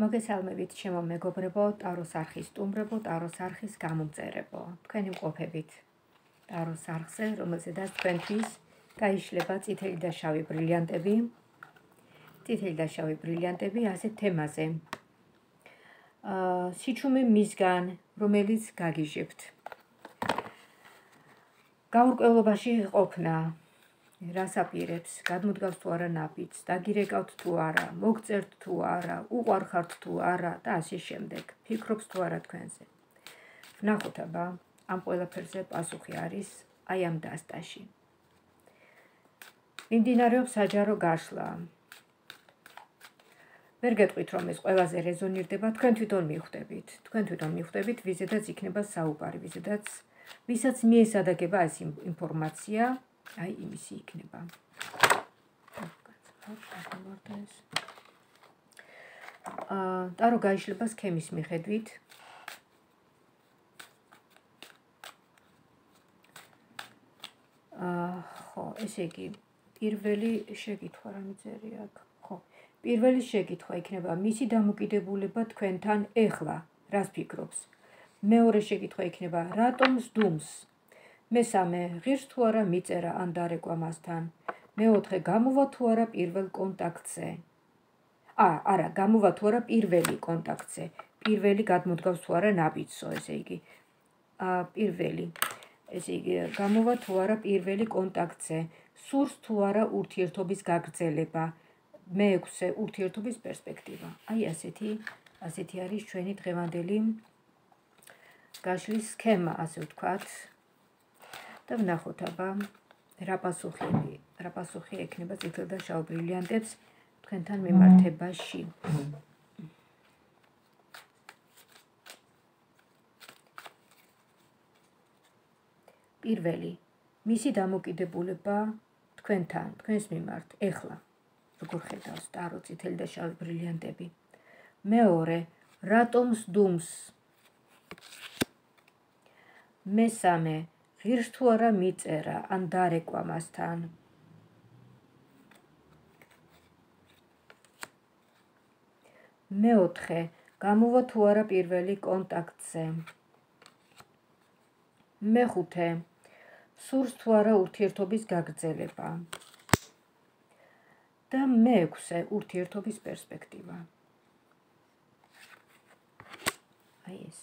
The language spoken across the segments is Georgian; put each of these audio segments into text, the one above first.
მოგესალმებით ჩემო მეგობრებო, ტაროს არხის სტუმრებო, ტაროს არხის გამომწერებო. თქვენი მყოფებით ტაროს არხზე, რომელზედაც თქვენთვის გაიშლება წითელი და შავი ბრილიანტები. წითელი და შავი ბრილიანტები ასეთ თემაზე. აა სიჩუმე მისგან, რომელიც გაგიჟებთ. გაურკვევლობაში ყოფნა, რას აპირებს, გადმოდგავს თუ არა ნაბიჯს, დაგირეკავთ თუ არა, მოგწერთ თუ არა, უყარხართ თუ არა და ასე შემდეგ. ფიქრობს თუ არა თქვენზე. ნახოთ აბა, ამ ყველაფერზე პასუხი არის აი ამ დასტაში. მიმდინარეობს საჯარო გაშლა. ვერ გეტყვით რომ ეს ყველაზე რეზონირდება, თქვენ თვითონ მიხვდებით. თქვენ თვითონ მიხვდებით, ვიზედაც იქნება საუბარი, ვიზედაც ვისაც მიესადაგება ეს ინფორმაცია, აი იმისი იქნება. აა ტარო გაიშლება სქემის მიხედვით. აა ხო, ესე იგი, პირველი შეკითხვა რა მიწერი აქ? ხო. პირველი შეკითხვა იქნება მისი დამოკიდებულება თქვენთან ეხლა, რას ფიქრობს? მეორე შეკითხვა იქნება რატომ სდუმს? მესამე ღირს თუ არა მიწერა ან დარეკვა მასთან მეოთხე გამოვა თუ არა პირველ კონტაქტზე. ა არა გამოვა თუ არა პირველი კონტაქტზე. პირველი გადმოდგავს თუ არა ნაბიჯსო ესე იგი. ა პირველი. ესე იგი გამოვა თუ არა პირველი კონტაქტზე. სურს თუ არა ურთიერთობის გაგრძელება. მეექვსე ურთიერთობის პერსპექტივა. აი ასეთი ასეთი არის ჩვენი დღევანდელი გაშლის სქემა ასე ვთქვათ და ვნახოთ აბა რა პასუხი რა პასუხი ექნება წითელ და შავ ბრილიანტებს თქვენთან მიმართებაში. პირველი მისი დამოკიდებულება თქვენთან თქვენს მიმართ ეხლა როგორ ხედავს ტარო წითელი და შავი ბრილიანტები. მეორე რატომ სდუმს მესამე ღირს თუ არა მიწერა ან დარეკვა მასთან მეოთხე გამოვა თუ არა პირველი კონტაქტზე. მეხუთე სურს თუ არა ურთიერთობის გაგრძელება. და მეექვსე ურთიერთობის პერსპექტივა. აი ეს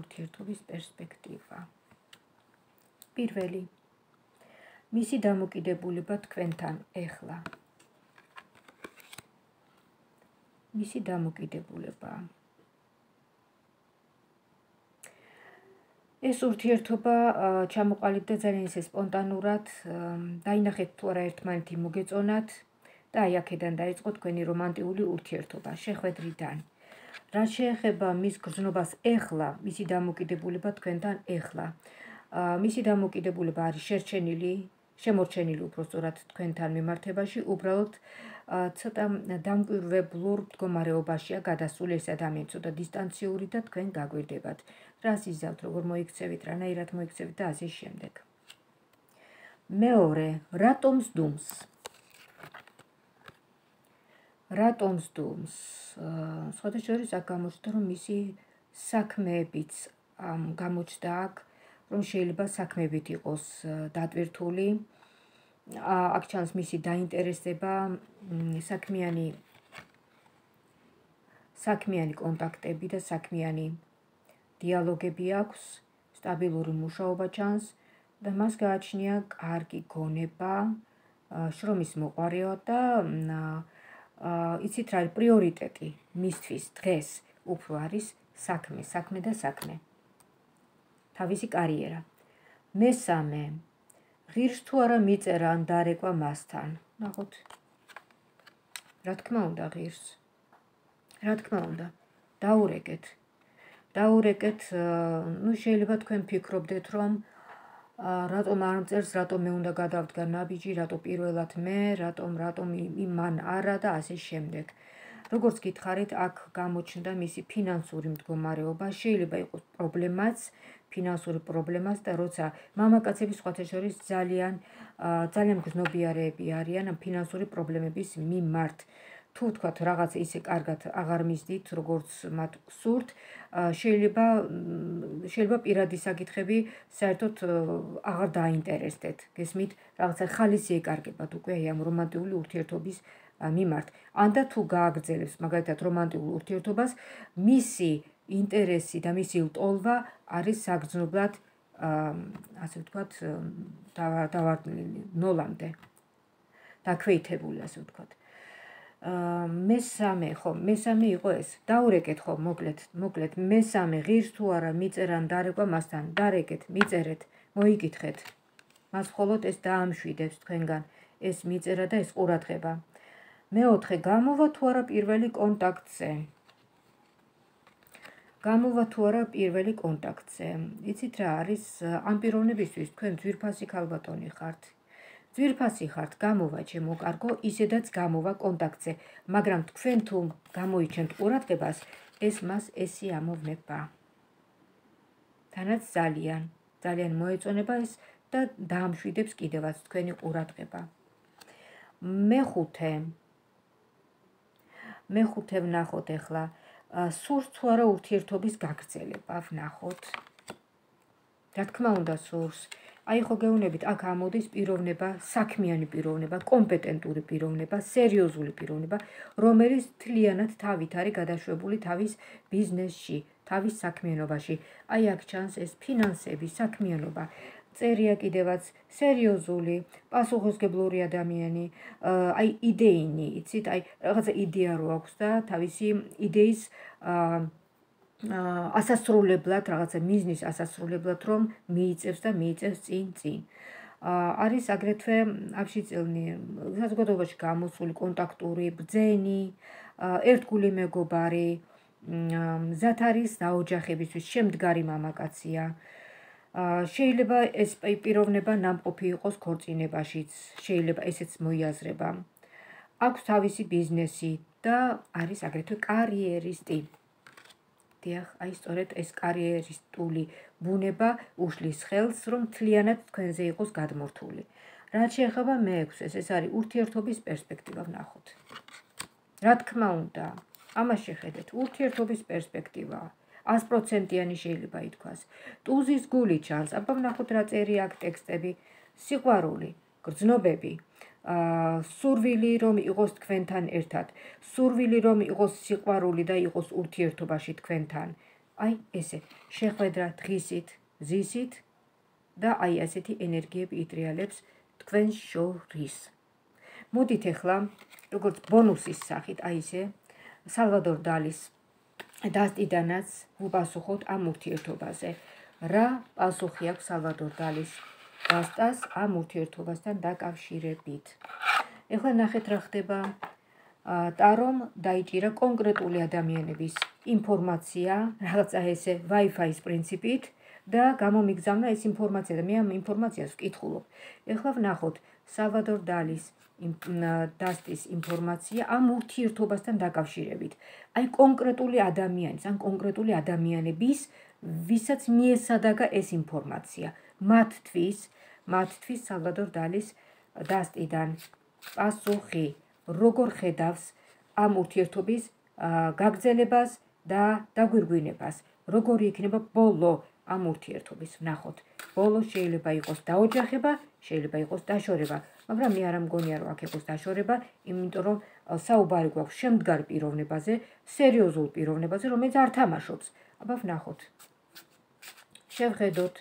ურთიერთობის პერსპექტივა პირველი. მისი დამოკიდებულება თქვენთან ეხლა. მისი დამოკიდებულება. ეს ურთიერთობა ჩამოყალიბდა ძალიან ისე სპონტანურად დაინახეთ თუ არა ერთმანეთი მოგეწონათ და აი აქედან დაიწყო თქვენი რომანტიკული ურთიერთობა შეხვედრიდან. რა შეეხება მის გზნობას ეხლა მისი დამოკიდებულება თქვენთან ეხლა მისი დამოკიდებულება არის შერჩენილი, შემორჩენილი უბრალოდ თქვენთან მიმართებაში, უბრალოდ ცოტა დამკვირვებლურ მდგომარეობაშია გადასული ეს ადამიანი, ცოტა დისტანციური და თქვენ გაგვირდებათ. რას იზავთ, როგორ მოიქცევით, რანაირად მოიქცევით და ასე შემდეგ. მეორე, რატომ სდუმს? რატომ სდუმს? სხვა შორის აქ გამოჩნდა რომ მისი საქმეებიც გამოჩნდა აქ რომ შეიძლება საქმეებით იყოს დატვირთული. აქ ჩანს მისი დაინტერესება საქმიანი საქმიანი კონტაქტები და საქმიანი დიალოგები აქვს სტაბილური მუშაობა ჩანს და მას გააჩნია კარგი გონება შრომის მოყარეო და იცით რა პრიორიტეტი მისთვის დღეს უფრო არის საქმე საქმე და საქმე თავისი კარიერა. მესამე ღირს თუ არა მიწერა ან დარეკვა მასთან. ნახოთ. რა თქმა უნდა ღირს. რა თქმა უნდა. დაურეკეთ. დაურეკეთ, ну შეიძლება თქვენ ფიქრობდეთ, რომ რატომ არ მწერს, რატომ მე უნდა გადავდგა ნაბიჯი, რატო პირველად მე, რატომ რატომ იმან არა და ასე შემდეგ. როგორც გითხარით, აქ გამოჩნდა მისი ფინანსური მდგომარეობა, შეიძლება იყოს პრობლემაც, ფინანსური პრობლემას და როცა მამაკაცები სხვათა შორის ძალიან ძალიან გზნობიარეები არიან ფინანსური პრობლემების მიმართ. თუ თქვათ რაღაც ისე კარგად აღარ მისდით, როგორც მათ გსურთ, შეიძლება შეიძლება პირადი საკითხები საერთოდ აღარ დაინტერესდეთ. გესმით, რაღაცა ხალისი ეკარგებათ უკვე აი ამ რომანტიკული ურთიერთობის მიმართ. ან და თუ გააგრძელებს მაგალითად რომანტიკულ ურთიერთობას, მისი ინტერესი და მისი ლტოლვა არის საგრძნობლად ასე ვთქვათ დავარდნილი ნოლამდე. დაქვეითებული ასე ვთქვათ. მესამე ხო მესამე იყო ეს დაურეკეთ ხო მოკლედ მოკლედ მესამე ღირს თუ არა მიწერან დარეკვა მასთან დარეკეთ მიწერეთ მოიკითხეთ მას მხოლოდ ეს დაამშვიდებს თქვენგან ეს მიწერა და ეს ყურადღება მეოთხე გამოვა თუ არა პირველი კონტაქტზე გამოვა თუ არა პირველი კონტაქტზე იცით რა არის ამ პიროვნებისთვის თქვენ ძვირფასი ქალბატონი ხართ ძვირფასი ხართ, გამოვა ჩემო კარგო, ისედაც გამოვა კონტაქტზე, მაგრამ თქვენ თუ გამოიჩენთ ყურადღებას, ეს მას ესი ამოვნება. თანაც ძალიან, ძალიან მოეწონება ეს და დაამშვიდებს კიდევაც თქვენი ყურადღება. მეხუთე. მეხუთე ვნახოთ ახლა. სურს თუ არა ურთიერთობის გაგრძელება, ვნახოთ. რა თქმა უნდა, სურს. აი ხო გეუნებით აქ ამოდის პიროვნება, საქმიანი პიროვნება, კომპეტენტური პიროვნება, სერიოზული პიროვნება, რომელიც თლიანად თავით არის გადაშვებული თავის ბიზნესში, თავის საქმიანობაში. აი აქ ჩანს ეს ფინანსები, საქმიანობა. წერია კიდევაც სერიოზული, პასუხისგებლური ადამიანი, აი იდეინი, იცით, აი რაღაცა იდეა რო აქვს და თავისი იდეის აა ასასრულებლად რაღაცა მიზნის ასასრულებლად რომ მიიწევს და მიიწევს წინ წინ. არის აგრეთვე აფშიწელნი საზოგადოებაში გამოსული კონტაქტური ბძენი, ერთგული მეგობარი, მზად არის დაოჯახებისთვის შემდგარი მამაკაცია. შეიძლება ეს პიროვნება ნამყოფი იყოს ქორწინებაშიც, შეიძლება ესეც მოიაზრება. აქვს თავისი ბიზნესი და არის აგრეთვე კარიერისტი. დიახ, აი სწორედ ეს კარიერისტული ბუნება უშლის ხელს, რომ თლიანად თქვენზე იყოს გადმორთული. რაც შეეხება მე-6-ს, ეს არის ურთიერთობის პერსპექტივა ვნახოთ. რა თქმა უნდა, ამას შეხედეთ, ურთიერთობის პერსპექტივა 100%-იანი შეიძლება ითქვას. ტუზის გული ჩანს, აბა ვნახოთ რა წერი აქ ტექსტები, სიყვარული, გრძნობები, სურვილი რომ იყოს თქვენთან ერთად, სურვილი რომ იყოს სიყვარული და იყოს ურთიერთობაში თქვენთან. აი ესე, შეხვედრა დღისით, ზისით და აი ასეთი ენერგიები იტრიალებს თქვენ შორის. მოდით ახლა, როგორც ბონუსის სახით, აი ესე, სალვადორ დალის დასტიდანაც უპასუხოთ ამ ურთიერთობაზე. რა პასუხი აქვს სალვადორ დალის? გასტას ამ ურთიერთობასთან დაკავშირებით. ეხლა ნახეთ რა ხდება. ტარომ დაიჭირა კონკრეტული ადამიანების ინფორმაცია, რაღაცა ესე Wi-Fi-ის პრინციპით და გამომიგზავნა ეს ინფორმაცია და მე ამ ინფორმაციას ვკითხულობ. ეხლა ვნახოთ სალვადორ დალის დასტის ინფორმაცია ამ ურთიერთობასთან დაკავშირებით. აი კონკრეტული ადამიანის, ან კონკრეტული ადამიანების, ვისაც მიესადაგა ეს ინფორმაცია. მათთვის, მათთვის სალვადორ დალის დასტიდან პასუხი, როგორ ხედავს ამ ურთიერთობის გაგრძელებას და დაგვირგვინებას, როგორი იქნება ბოლო ამ ურთიერთობის. ნახოთ, ბოლო შეიძლება იყოს დაოჯახება, შეიძლება იყოს დაშორება, მაგრამ მე არ მგონია რომ აქ იყოს დაშორება, იმიტომ რომ საუბარი გვაქვს შემდგარ პიროვნებაზე, სერიოზულ პიროვნებაზე, რომელიც არ თამაშობს. აბა ვნახოთ. შევხედოთ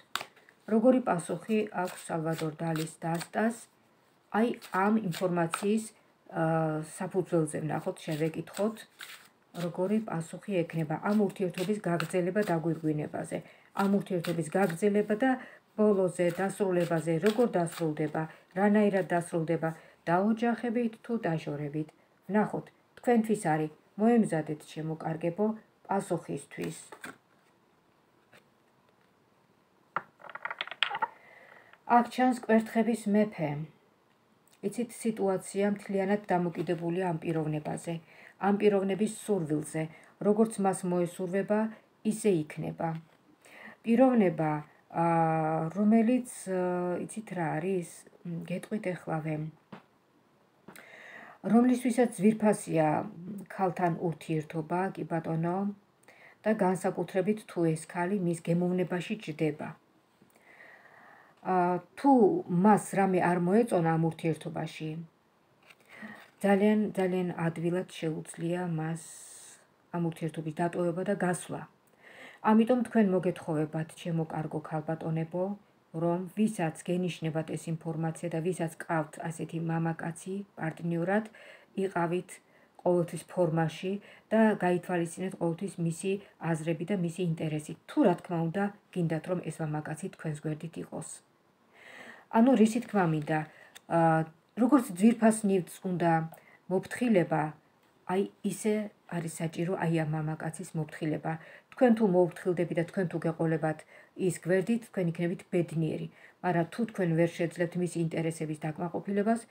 როგორი პასუხი აქვს სალვადორ დალის დასტას აი ამ ინფორმაციის საფუძველზე ნახოთ შევეკითხოთ როგორი პასუხი ექნება ამ ურთიერთობის გაგრძელება დაგვირგვინებაზე ამ ურთიერთობის გაგრძელება და ბოლოზე დასრულებაზე როგორ დასრულდება? რანაირად დასრულდება? დაოჯახებით თუ დაშორებით ნახოთ თქვენთვის არის. მოემზადეთ შემოკარგებო პასუხისთვის. აქ ჩანს კვერთხების მეფე. იცით სიტუაცია მთლიანად დამოკიდებულია ამ პიროვნებაზე, ამ პიროვნების სურვილზე, როგორც მას მოესურვება, ისე იქნება. პიროვნება, რომელიც იცით რა არის? გეტყვით ეხლავე. რომლისთვისაც ძვირფასია ქალთან ურთიერთობა, კი ბატონო, და განსაკუთრებით თუ ეს ქალი მის გემოვნებაში ჯდება. თუ მას რამე არ მოეწონა ამ ურთიერთობაში, ძალიან ძალიან ადვილად შეუძლია მას ამ ურთიერთობის დატოვება და გასვლა. ამიტომ თქვენ მოგეთხოვებათ, ჩემო კარგო ქალბატონებო, რომ ვისაც გენიშნებათ ეს ინფორმაცია და ვისაც ყავთ ასეთი მამაკაცი პარტნიორად, იყავით ყოველთვის ფორმაში და გაითვალისწინეთ ყოველთვის მისი აზრები და მისი ინტერესი. თუ რა თქმა უნდა, გინდათ რომ ეს მამაკაცი თქვენს გვერდით იყოს. ანუ რისი თქმა მინდა, როგორც ძვირფას ნივთს უნდა მოფრთხილება, აი ისე არის საჭირო აი ამ მამაკაცის მოფრთხილება. თქვენ თუ მოვფრთხილდები და თქვენ თუ გეყოლებათ ის გვერდით, თქვენ იქნებით ბედნიერი. მაგრამ თუ თქვენ ვერ შეძლებთ მისი ინტერესების დაკმაყოფილებას,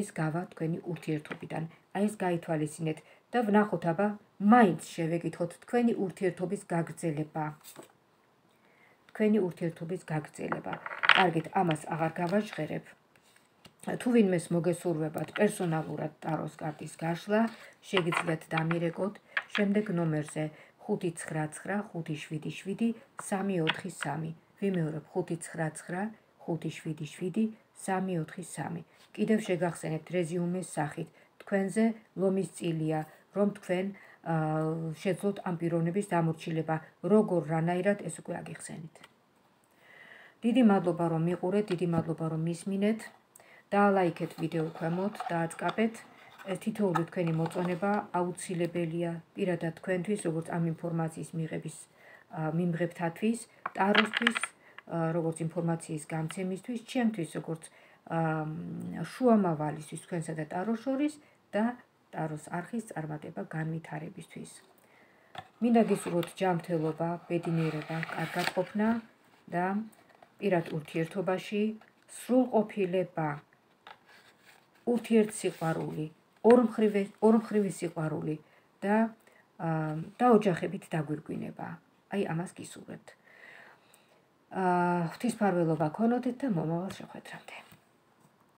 ის გავა თქვენი ურთიერთობიდან. აი ეს გაითვალისწინეთ და ვნახოთ აბა, მაინც შევეკითხოთ თქვენი ურთიერთობის გაგრძელება. თქვენი ურთიერთობის გაგრძელება. კარგით, ამას აღარ გავაჟღერებ. თუ ვინმეს მოგესურვებათ პერსონალურად ტაროს კარტის გაშლა, შეგიძლიათ დამირეკოთ შემდეგ ნომერზე 599577343. ვიმეორებ 599 577-343. კიდევ შეგახსენებთ რეზიუმის სახით. თქვენზე ლომის წილია, რომ თქვენ შეძლოთ ამ პიროვნების დამორჩილება, როგორ რანაირად ეს უკვე აგიხსენით. დიდი მადლობა რომ მიყურეთ, დიდი მადლობა რომ მისმინეთ. დაალაიქეთ ვიდეო ქვემოთ, დააწყაბეთ. ეს თითოეული თქვენი მოწონება აუცილებელია პირადად თქვენთვის, როგორც ამ ინფორმაციის მიღების მიმღებთათვის, ტაროსთვის როგორც ინფორმაციის გამცემისთვის, ჩემთვის როგორც შუამავალისთვის თქვენსა და ტაროს შორის და ტაროს არხის წარმატება განვითარებისთვის. მინდა გისურვოთ ჯანმრთელობა, ბედნიერება, კარგად ყოფნა და პირად ურთიერთობაში სრულყოფილება. ურთიერთსიყვარული, ორმხრივი ორმხრივი სიყვარული და და ოჯახებით დაგვირგვინება. აი ამას გისურვებთ. ღვთისმფარველობა ქონოდეთ და მომავალ შეხვედრამდე.